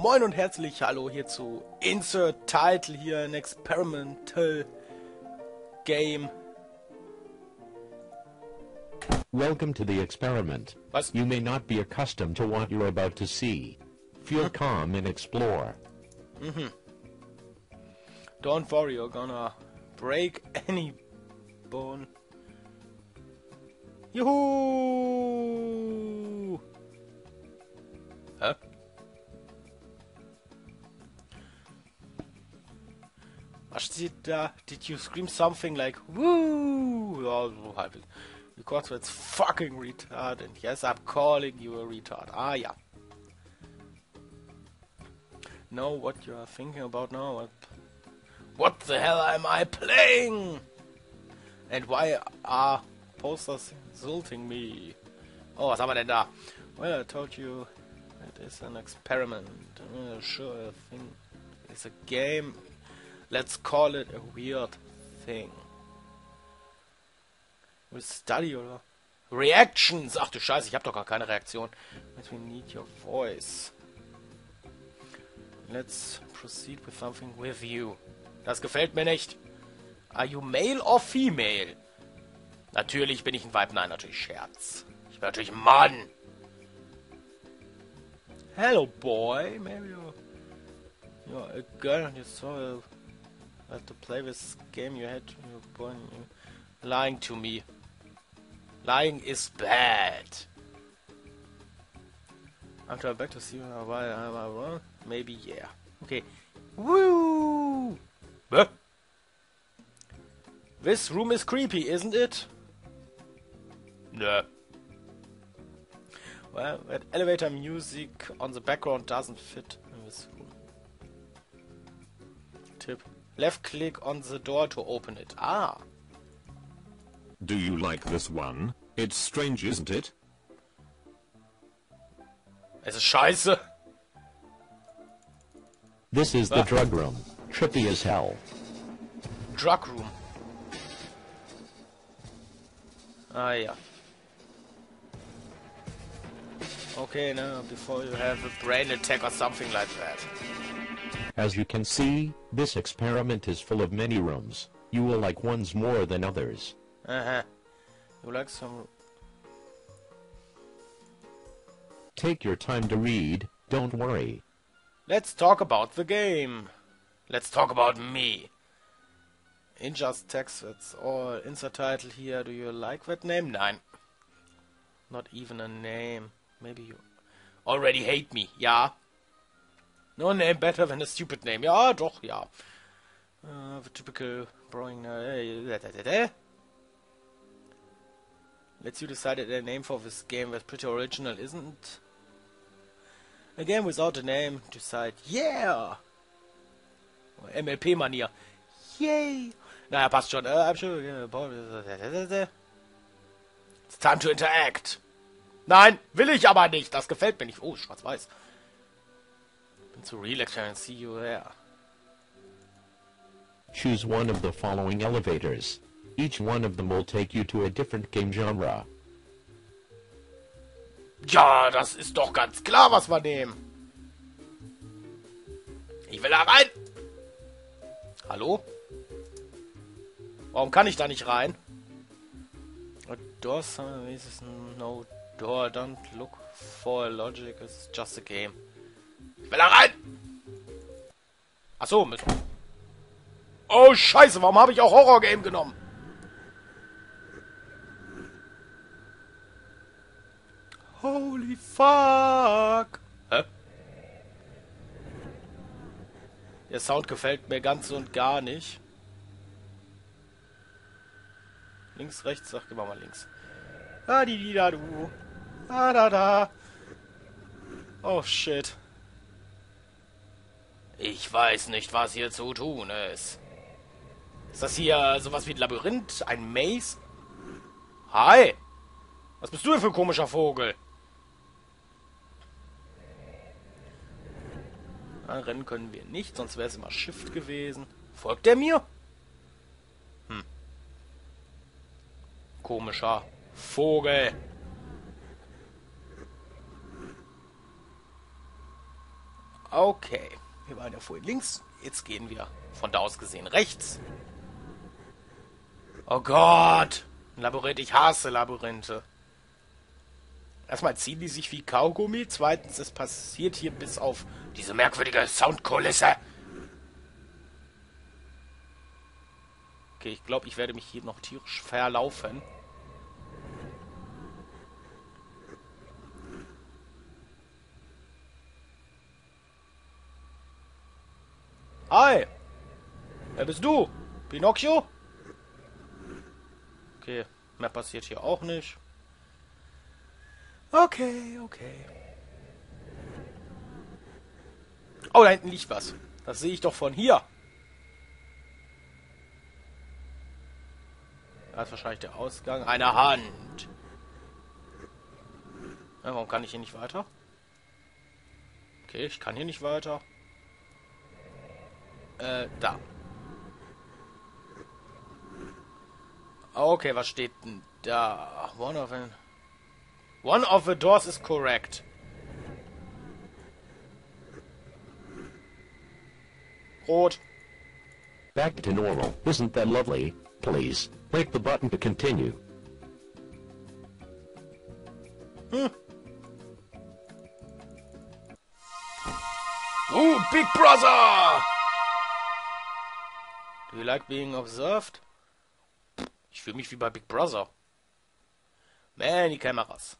moin und herzlich hallo hier zu Insert Title hier, ein Experimental Game. Welcome to the experiment. Was? You may not be accustomed to what you're about to see. Feel calm and explore. Mm-hmm. Don't worry, you're gonna break any bone. Juhu! Hä? Da? Did you scream something like woo? Halbwegs. Because it's fucking retard and yes, I'm calling you a retard. Ah, yeah. Know what you are thinking about now? What, what the hell am I playing? And why are posters insulting me? Oh, was haben wir denn da? Well, I told you it is an experiment. Uh, sure, I think it's a game. Let's call it a weird thing. We study oder? Reactions! Ach du Scheiße, ich habe doch gar keine Reaktion. But we need your voice. Let's proceed with something with you. Das gefällt mir nicht. Are you male or female? Natürlich bin ich ein Weib. Nein, natürlich Scherz. Ich bin natürlich Mann. Hello, boy. Maybe you're, you're a girl and you saw had to play this game you had you born. You lying to me. Lying is bad. I'm trying back to see why am I wrong. Maybe yeah. Okay. Woo! This room is creepy, isn't it? Nö. Well, that elevator music on the background doesn't fit in this room. Tip. Left click on the door to open it. Ah. Do you like this one? It's strange, isn't it? Es ist scheiße. This is the Ah. drug room. Trippy as hell. Drug room. Ah ja. Okay, now before you have a brain attack or something like that. As you can see, this experiment is full of many rooms. You will like ones more than others. Uh-huh. You like some... Take your time to read, don't worry. Let's talk about the game. Let's talk about me. Injust text, that's all. Insert title here. Do you like that name? Nein. Not even a name. Maybe you already hate me. Ja. No name better than a stupid name. Ja, doch, ja. Uh, the typical boring... Uh, Let's you decided a name for this game that's pretty original, isn't A game without a name. Decide, yeah! MLP-Manier. Yay! Naja, passt schon. Uh, I'm sure. It's time to interact. Nein, will ich aber nicht. Das gefällt mir nicht. Oh, schwarz-weiß. Zu relaxed and see you there. Choose one of the following elevators. Each one of them will take you to a different game genre. Ja, das ist doch ganz klar, was wir nehmen. Ich will da rein. Hallo? Warum kann ich da nicht rein? A door somewhere is no door. Don't look for logic. It's just a game. Will da rein. Ach so, müssen. Oh Scheiße, warum habe ich auch Horror Game genommen? Holy fuck! Hä? Der Sound gefällt mir ganz und gar nicht. Links, rechts, sag, geh mal links. Ah, di, di, da, du. Ah, da, da. Oh, shit. Ich weiß nicht, was hier zu tun ist. Ist das hier sowas wie ein Labyrinth? Ein Maze? Hi! Was bist du denn für ein komischer Vogel? Rennen können wir nicht, sonst wäre es immer Shift gewesen. Folgt er mir? Hm. Komischer Vogel. Okay. Wir waren ja vorhin links. Jetzt gehen wir von da aus gesehen rechts. Oh Gott. Ein Labyrinth. Ich hasse Labyrinthe. Erstmal ziehen die sich wie Kaugummi. Zweitens, es passiert hier bis auf diese merkwürdige Soundkulisse. Okay, ich glaube, ich werde mich hier noch tierisch verlaufen. Hi! Wer bist du? Pinocchio? Okay, mehr passiert hier auch nicht. Okay, okay. Oh, da hinten liegt was. Das sehe ich doch von hier. Da ist wahrscheinlich der Ausgang. Eine Hand. Ja, warum kann ich hier nicht weiter? Okay, ich kann hier nicht weiter. Äh, da. Ah, okay, was steht denn da? One of the... One of the doors is correct. Rot. Back to normal. Isn't that lovely? Please, click the button to continue. Hmm. Ooh, Big Brother! Do you like being observed? Ich fühle mich wie bei Big Brother. Man, die Kameras.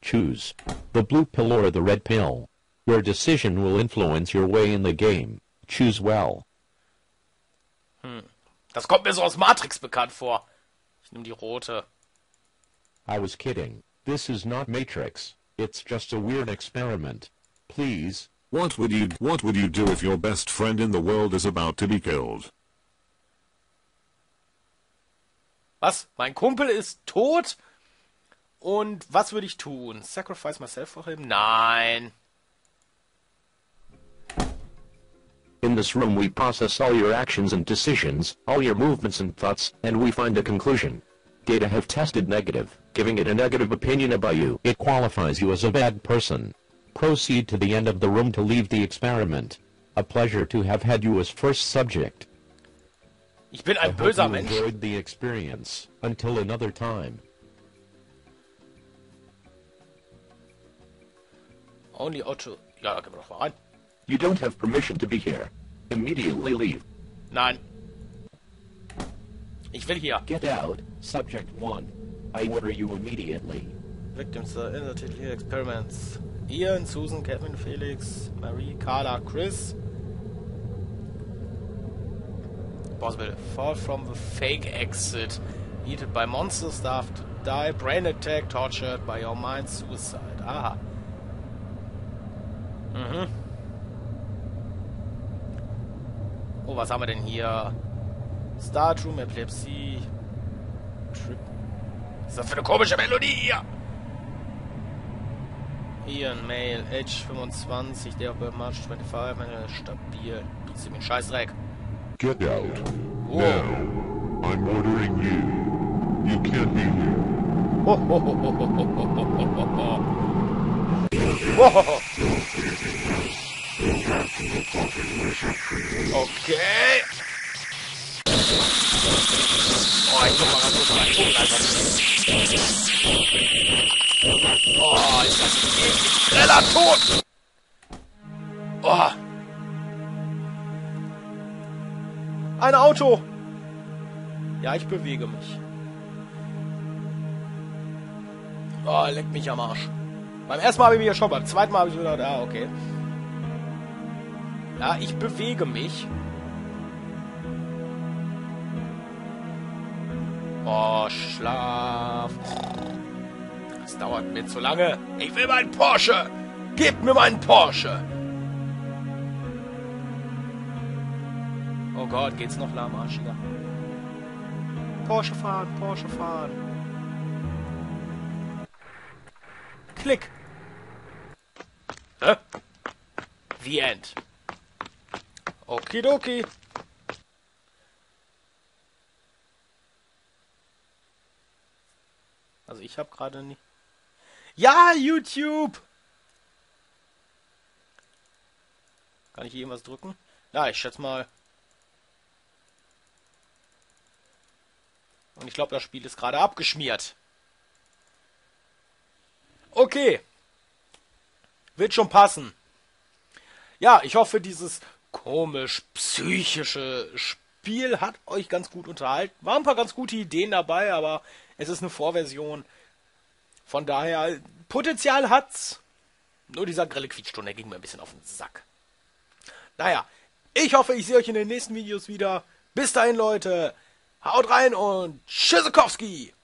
Choose the blue pill or the red pill. Your decision will influence your way in the game. Choose well. Hmm. Das kommt mir so aus Matrix bekannt vor. Ich nehme die rote. I was kidding. This is not Matrix. It's just a weird experiment. Please, What would you what would you do if your best friend in the world is about to be killed? Was? Mein Kumpel ist tot? Und was würde ich tun? Sacrifice myself for him? Nein. in this room we process all your actions and decisions, all your movements and thoughts, and we find a conclusion. Data have tested negative, giving it a negative opinion about you. It qualifies you as a bad person. Proceed to the end of the room to leave the experiment. A pleasure to have had you as first subject. Ich bin ein böser Mensch. enjoyed the experience. Until another time. Only Otto. Ja, da gehen wir doch mal rein. You don't have permission to be here. Immediately leave. Nein. Ich will hier. Get out. Subject 1. I order you immediately. Victims uh, in the Experiments. Ian, Susan, Kevin, Felix, Marie, Carla, Chris. Possible. Fall from the fake exit. Eaten by monsters, starved to die, brain attack, tortured by your mind, suicide. Aha. Mhm. Oh, was haben wir denn hier? Startroom, Epilepsie. Trip. Was ist das für eine komische Melodie hier? Ian, Mail, Edge 25, der March 25, meine stabil. Zieh mir Scheißdreck. Get out. Whoa. Now. I'm ordering you. You can't be here. Okay. Oh, Ein Auto. Ja, ich bewege mich. Oh, leck mich am Arsch. Beim ersten Mal habe ich mich ja schon, beim zweiten Mal habe ich so gedacht, ah, okay. Ja, ich bewege mich. Oh, Schlaf. Das dauert mir zu lange. Ich will meinen Porsche. Gib mir meinen Porsche. Gott, geht's noch lahmarschiger. Porsche fahren, Porsche fahren. Klick. Hä? The End. Okidoki. Also ich habe gerade nicht. Ja, YouTube. Kann ich hier irgendwas drücken? Ja, ich schätze mal. Ich glaube, das Spiel ist gerade abgeschmiert. Okay. Wird schon passen. Ja, ich hoffe, dieses komisch psychische Spiel hat euch ganz gut unterhalten. Waren ein paar ganz gute Ideen dabei, aber es ist eine Vorversion. Von daher, Potenzial hat's. Nur dieser grelle Quietschton, der ging mir ein bisschen auf den Sack. Naja, ich hoffe, ich sehe euch in den nächsten Videos wieder. Bis dahin, Leute. Haut rein und Tschüssikowski!